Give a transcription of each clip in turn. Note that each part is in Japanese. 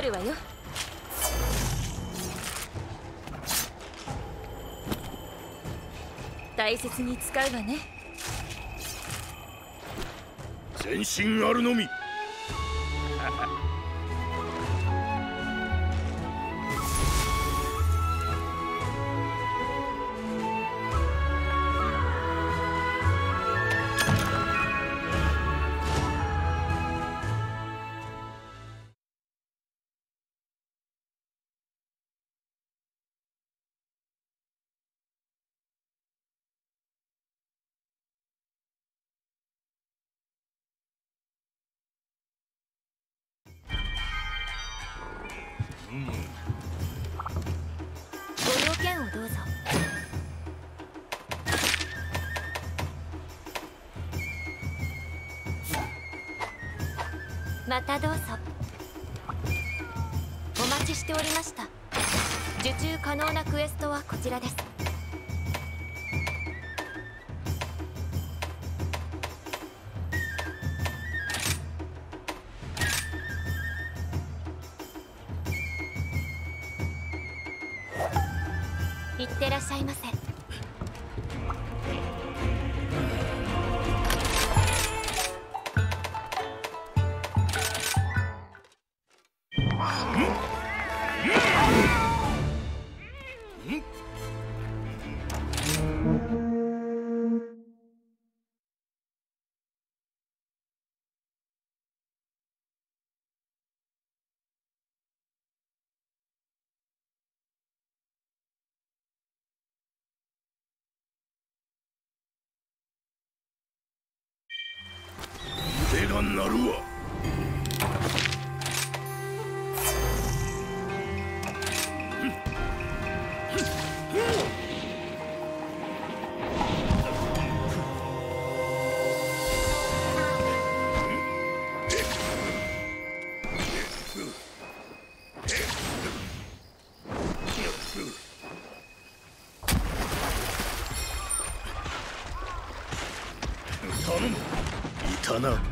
るわよ。大切に使うわね。全身あるのみ。りました。受注可能なクエストはこちらです。が鳴るわ頼む。いたな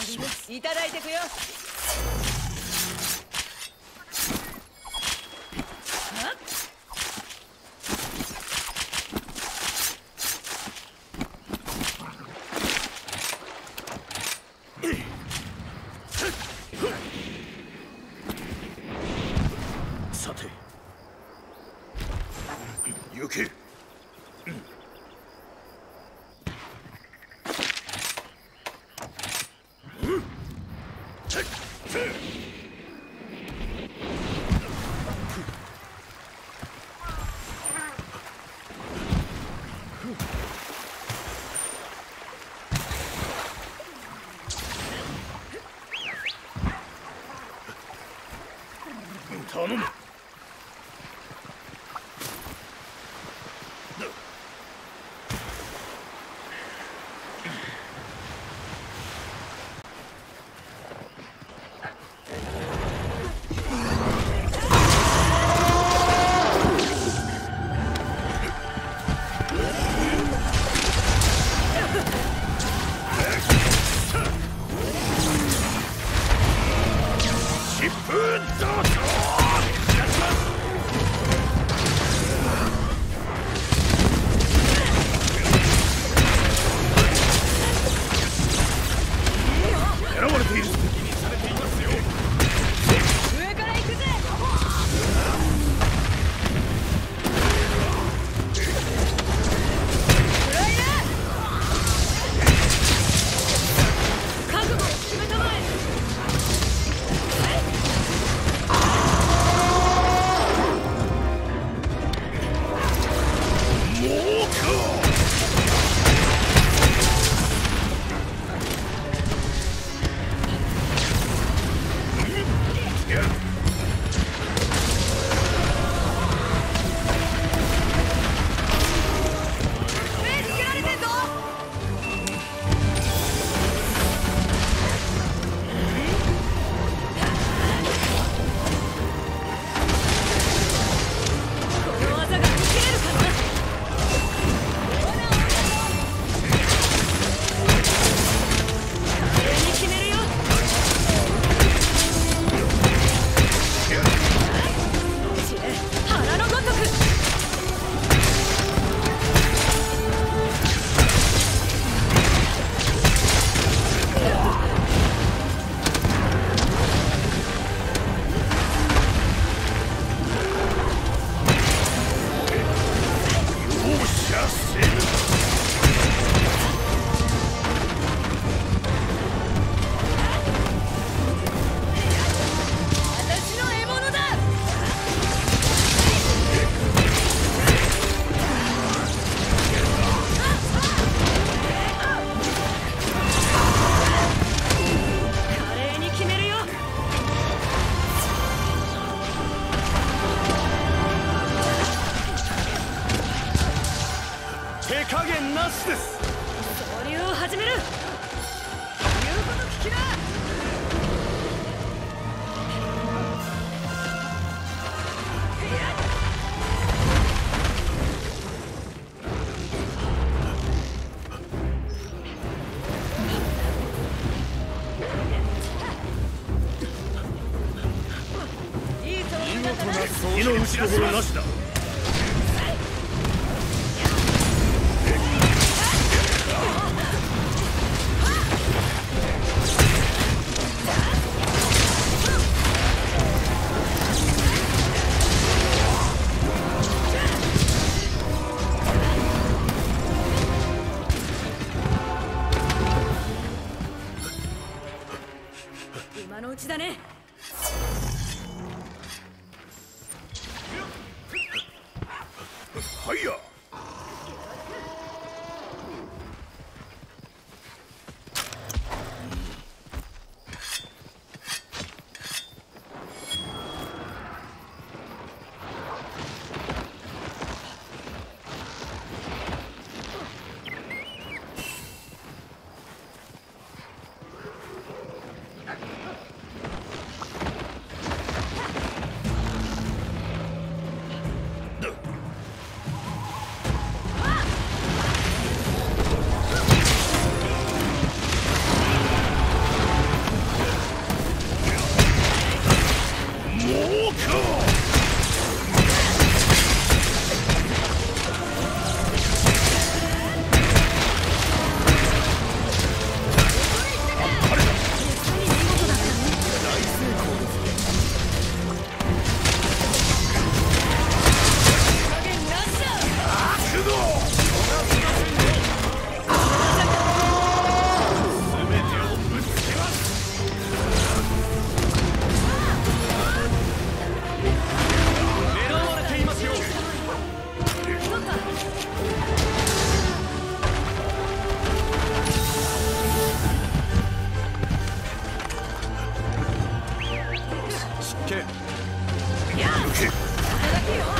しまいただいてくよ。身の打ちどなしだ。く。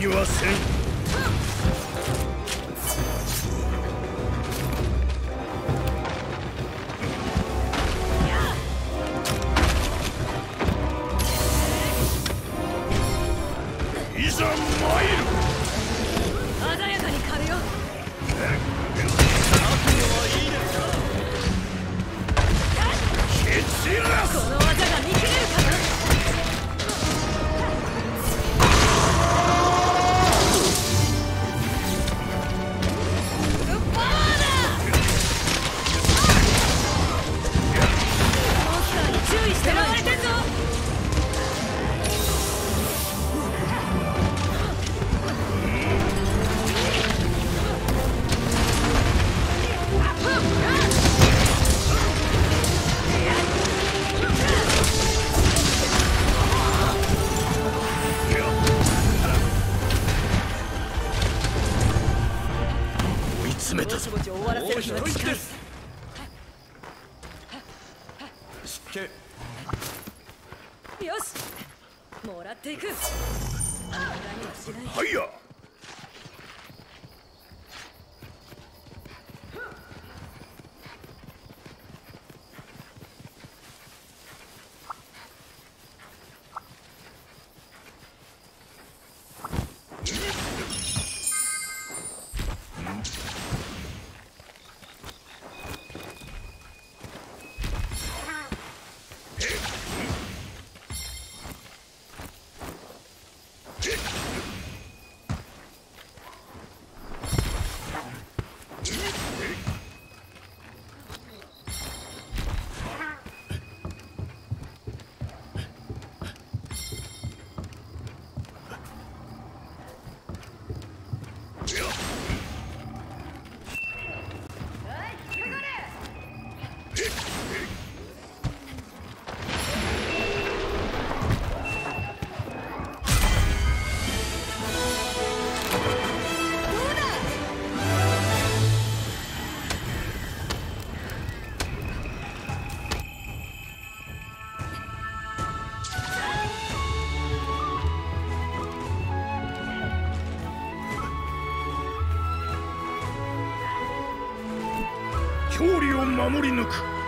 you are safe. 守り抜く。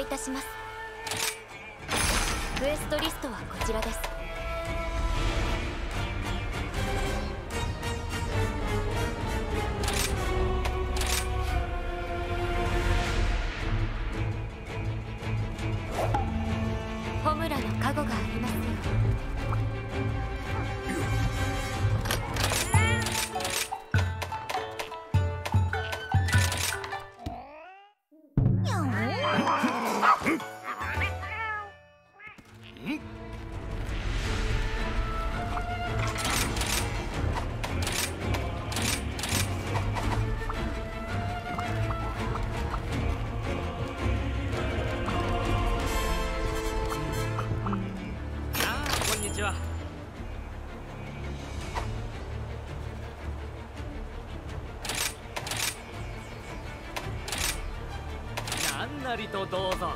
いたします。クエストリストはこちらです。ホムラの加護がありなりとどうぞ。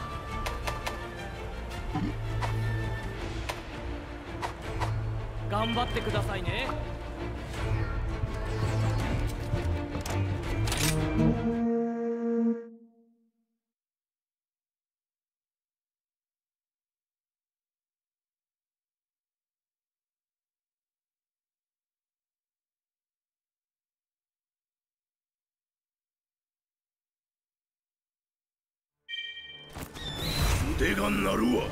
頑張ってくださいね。腕が鳴るわ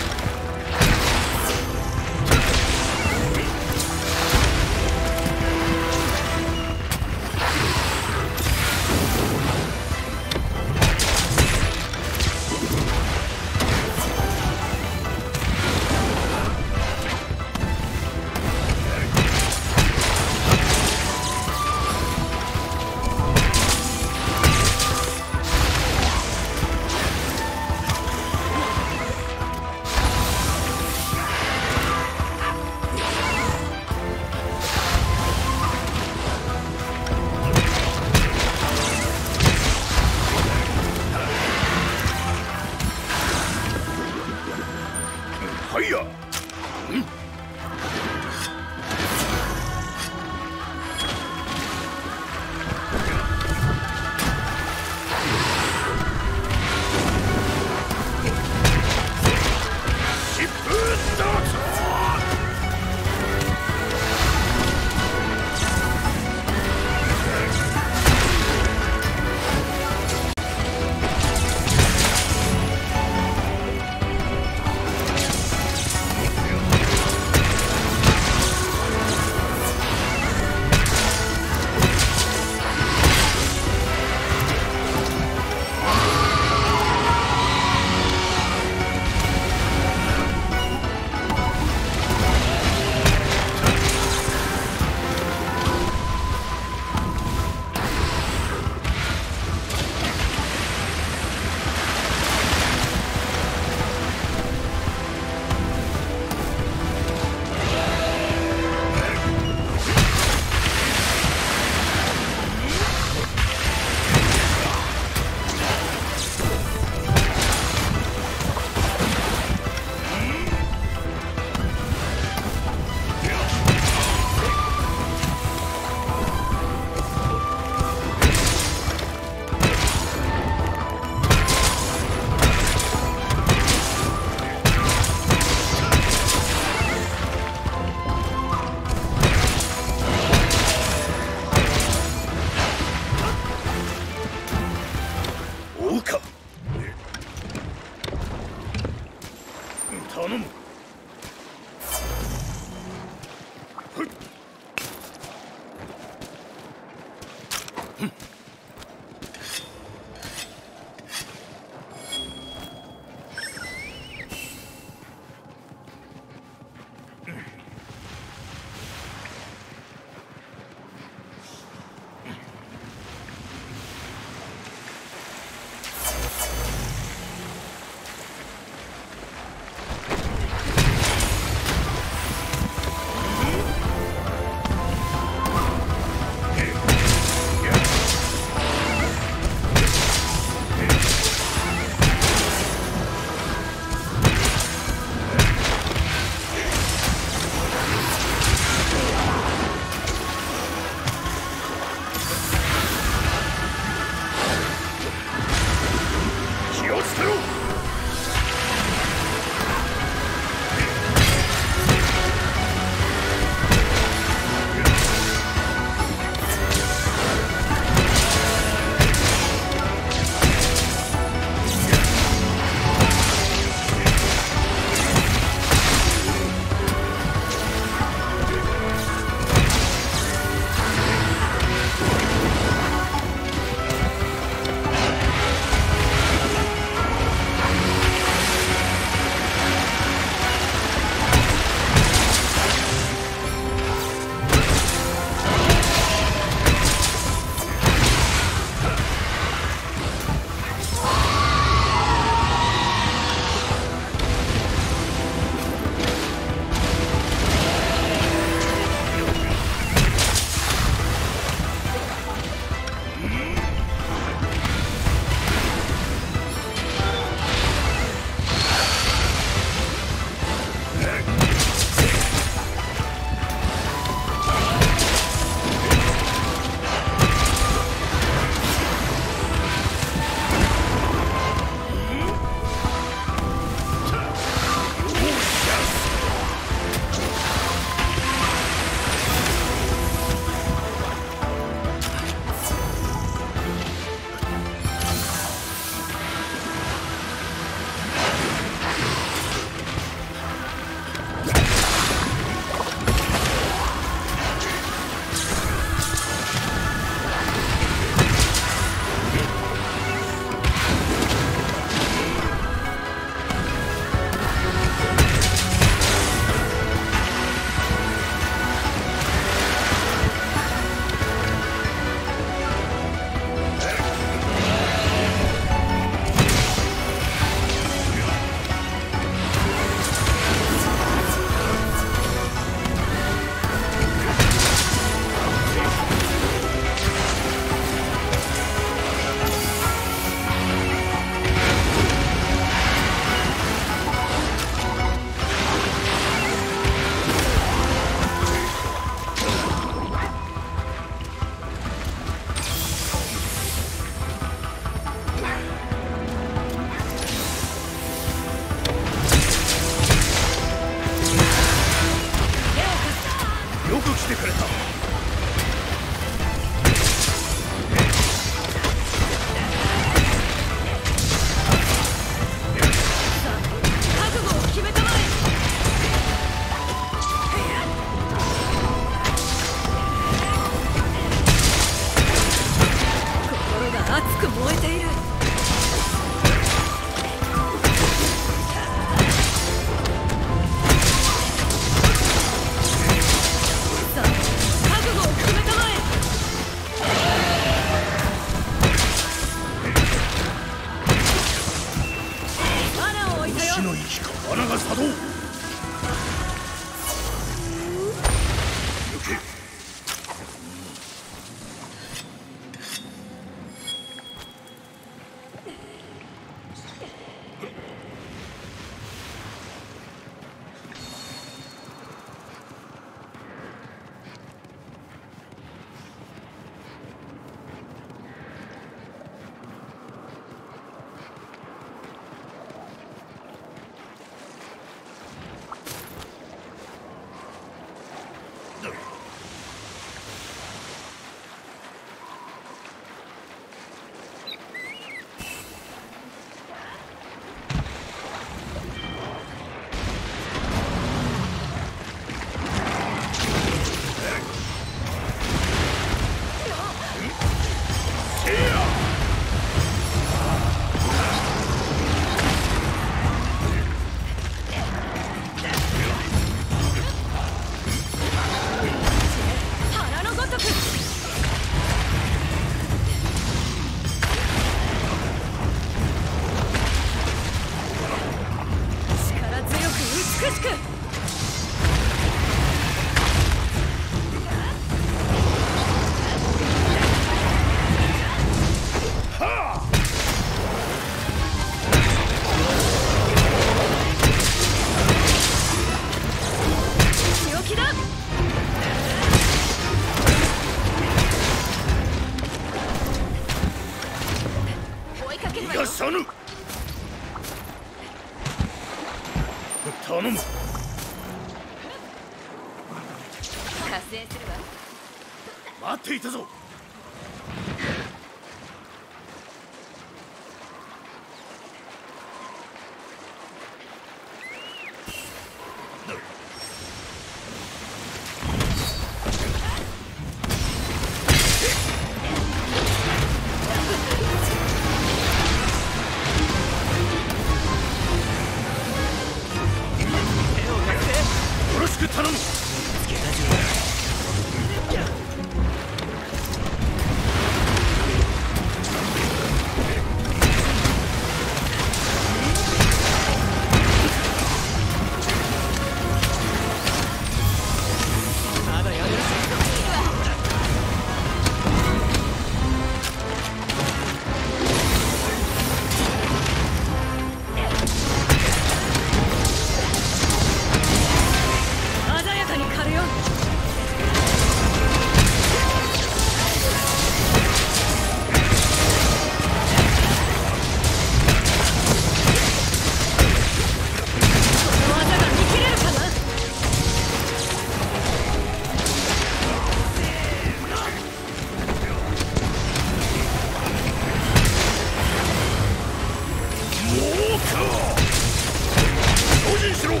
しろ用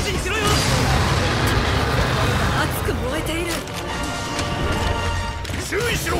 心しろよ。熱く燃えている。注意しろ。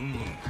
Mm.